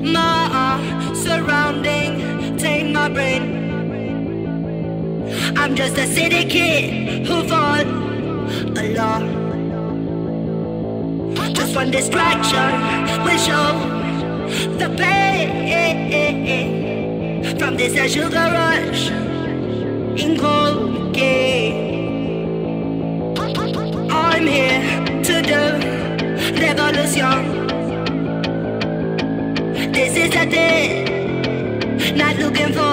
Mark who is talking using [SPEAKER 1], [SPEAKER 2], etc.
[SPEAKER 1] My take my brain. I'm just a city kid who fought alone. Just one distraction will show the pain from this sugar rush in cocaine. I'm here to do revolution. This is a day, not looking for